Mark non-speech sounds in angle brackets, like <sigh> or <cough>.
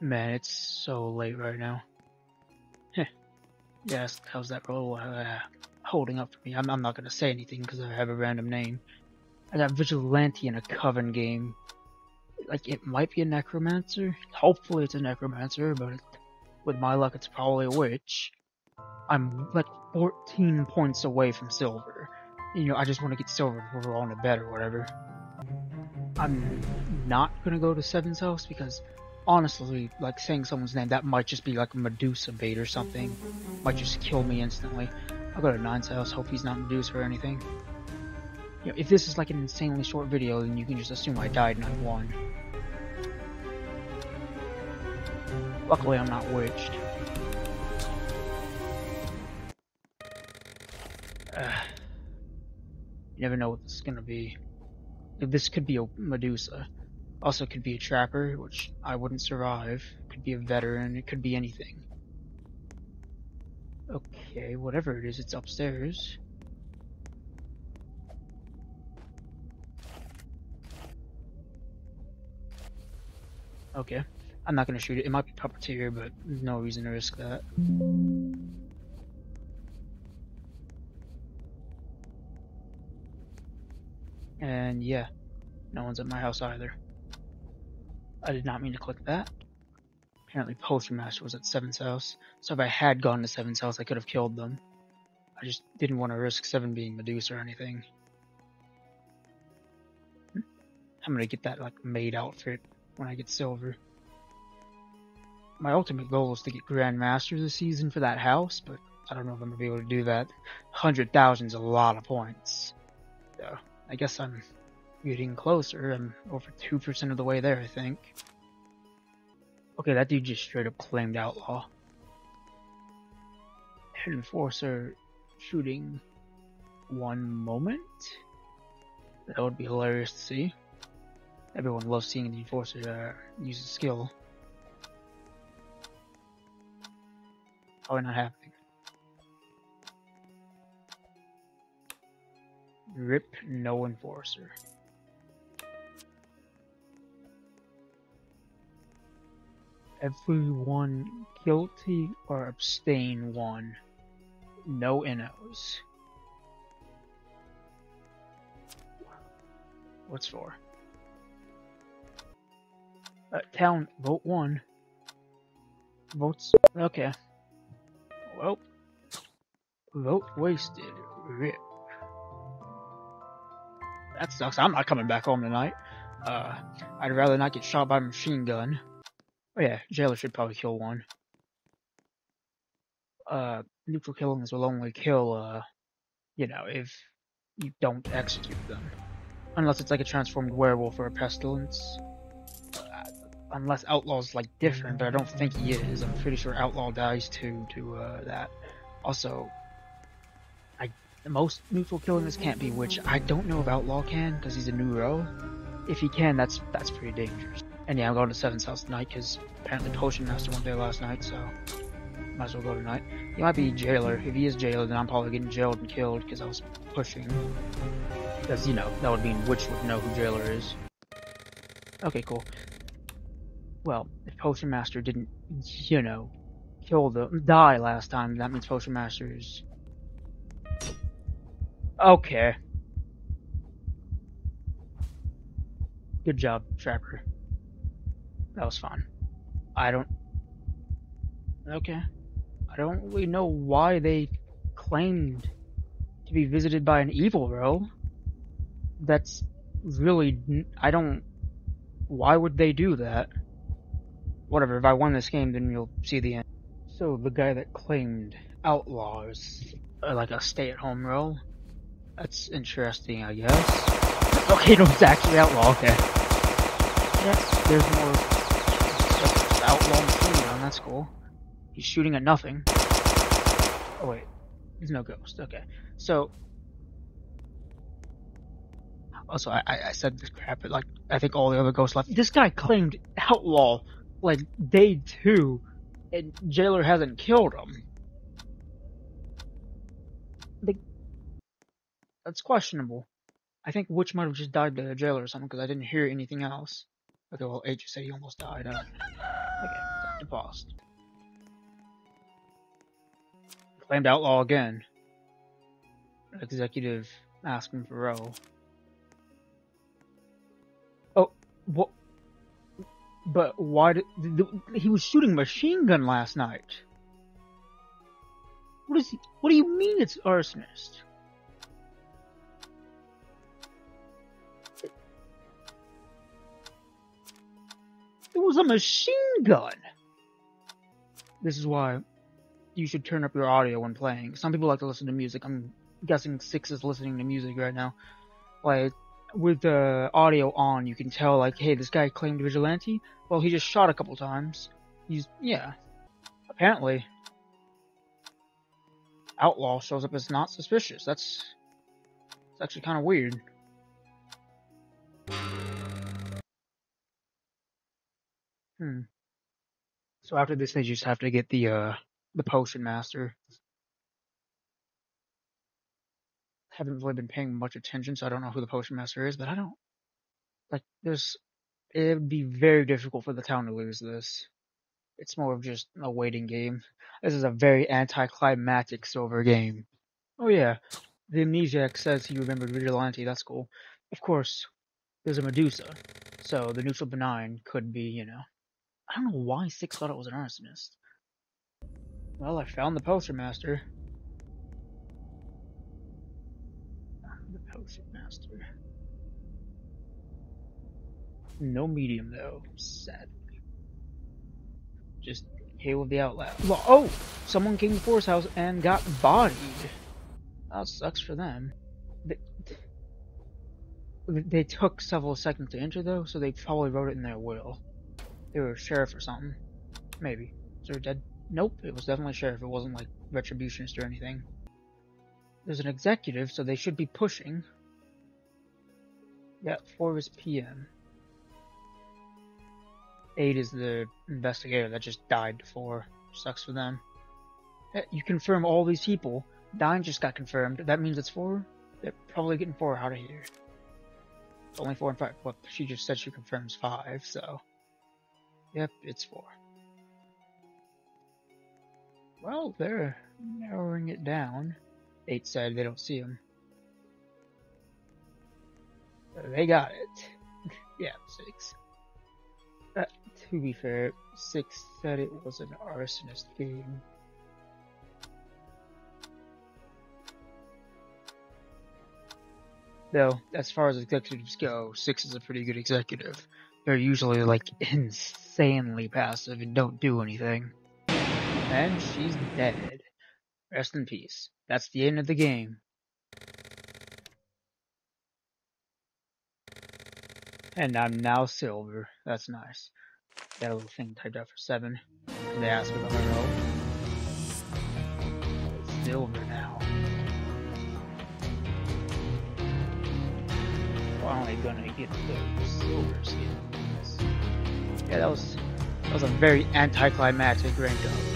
Man, it's so late right now. yes, how's that roll uh, holding up for me? I'm, I'm not gonna say anything because I have a random name. I got Vigilante in a Coven game. Like, it might be a Necromancer. Hopefully it's a Necromancer, but it, with my luck it's probably a Witch. I'm like 14 points away from Silver. You know, I just want to get Silver before we're on to bed or whatever. I'm not gonna go to Seven's house because honestly, like saying someone's name, that might just be like a Medusa bait or something. Might just kill me instantly. I'll go to Nine's house, hope he's not Medusa or anything. You know, if this is like an insanely short video, then you can just assume I died and I won. Luckily, I'm not witched. Uh, <sighs> you never know what this is gonna be. This could be a Medusa. Also could be a trapper, which I wouldn't survive. Could be a veteran, it could be anything. Okay, whatever it is, it's upstairs. Okay. I'm not gonna shoot it. It might be puppeteer, but no reason to risk that. And yeah, no one's at my house either. I did not mean to click that. Apparently Potion Master was at Seven's house, so if I had gone to Seven's house I could have killed them. I just didn't want to risk Seven being Medusa or anything. I'm gonna get that like maid outfit when I get silver. My ultimate goal is to get Grand Master this season for that house, but I don't know if I'm gonna be able to do that. Hundred thousand's a lot of points. So I guess I'm getting closer. I'm over 2% of the way there, I think. Okay, that dude just straight up claimed outlaw. Head enforcer shooting one moment. That would be hilarious to see. Everyone loves seeing the enforcer uh, use a skill. Probably not happening. Rip no enforcer. Everyone guilty or abstain one. No NOs. What's for? Uh, town, vote one. Votes, okay. Well, vote wasted. Rip. That sucks. I'm not coming back home tonight. Uh, I'd rather not get shot by a machine gun. Oh yeah, jailer should probably kill one. Uh, neutral killings will only kill, uh, you know, if you don't execute them. Unless it's like a transformed werewolf or a pestilence. Uh, unless Outlaw's like different, but I don't think he is. I'm pretty sure Outlaw dies too to uh, that. Also, I most neutral killings can't be Witch. I don't know if Outlaw can because he's a new row. If he can, that's that's pretty dangerous. And yeah, I'm going to Seven's house tonight because apparently Potion Master went there last night, so might as well go tonight. He might be Jailer. If he is Jailer, then I'm probably getting jailed and killed because I was pushing. Because, you know, that would mean Witch would know who Jailer is. Okay, cool. Well, if Potion Master didn't, you know, kill the die last time, that means Potion Master is... Okay. Good job, Trapper. That was fun. I don't... Okay. I don't really know why they claimed to be visited by an evil row. That's really... I don't... Why would they do that? Whatever, if I won this game, then you'll see the end. So, the guy that claimed outlaws, uh, like a stay-at-home row, that's interesting, I guess. Okay, no, it's actually outlaw, okay. Yes, there's more that's cool. He's shooting at nothing. Oh wait, there's no ghost, okay. So, also I, I said this crap, but like, I think all the other ghosts left. This guy claimed outlaw, like, day two, and Jailer hasn't killed him. That's questionable. I think Witch might have just died to the jailer or something because I didn't hear anything else. Okay, well, H said he almost died. Uh, Okay, past. Claimed outlaw again. Executive asking for row. Oh, what? But why did he was shooting machine gun last night? What is he? What do you mean it's arsonist? It was a machine gun. This is why you should turn up your audio when playing. Some people like to listen to music. I'm guessing Six is listening to music right now. Like with the audio on, you can tell like, hey, this guy claimed vigilante. Well, he just shot a couple times. He's yeah. Apparently, outlaw shows up as not suspicious. That's it's actually kind of weird. Hmm. So after this, they just have to get the uh the potion master. Haven't really been paying much attention, so I don't know who the potion master is. But I don't like. There's it would be very difficult for the town to lose this. It's more of just a waiting game. This is a very anticlimactic silver game. Oh yeah, the amnesiac says he remembered Vigilante, that's cool. Of course, there's a Medusa, so the neutral benign could be, you know. I don't know why Six thought it was an arsonist. Well, I found the poster master. The potion master. No medium though, sadly. Just Caleb the Outlaw. Oh! Someone came to Forest House and got bodied. That sucks for them. They, they took several seconds to enter though, so they probably wrote it in their will. A sheriff or something. Maybe. Is there dead? Nope, it was definitely sheriff. It wasn't like retributionist or anything. There's an executive, so they should be pushing. Yeah, 4 is PM. 8 is the investigator that just died before. Sucks for them. Eh, you confirm all these people. 9 just got confirmed. That means it's 4? They're probably getting 4 out of here. It's only 4 and 5. Well, she just said she confirms 5, so... Yep, it's 4. Well, they're narrowing it down. 8 said they don't see him. They got it. <laughs> yeah, 6. Uh, to be fair, Six said it was an arsonist game. Though, as far as executives go, Six is a pretty good executive. They're usually like <laughs> insanely passive and don't do anything. And she's dead. Rest in peace. That's the end of the game. And I'm now silver. That's nice. Got a little thing typed out for seven. They asked for the hurdle. Silver now. Finally gonna get the silver skins. Yeah, that was that was a very anticlimactic up.